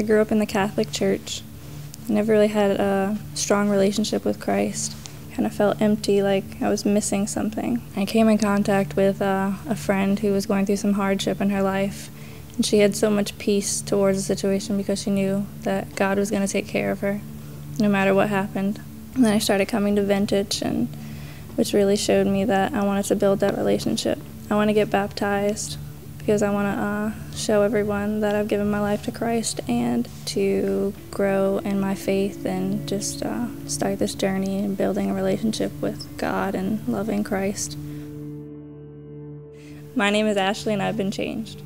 I grew up in the Catholic Church. I never really had a strong relationship with Christ. Kind of felt empty, like I was missing something. I came in contact with uh, a friend who was going through some hardship in her life, and she had so much peace towards the situation because she knew that God was going to take care of her, no matter what happened. And then I started coming to Vintage, and which really showed me that I wanted to build that relationship. I want to get baptized because I want to uh, show everyone that I've given my life to Christ and to grow in my faith and just uh, start this journey and building a relationship with God and loving Christ. My name is Ashley, and I've been changed.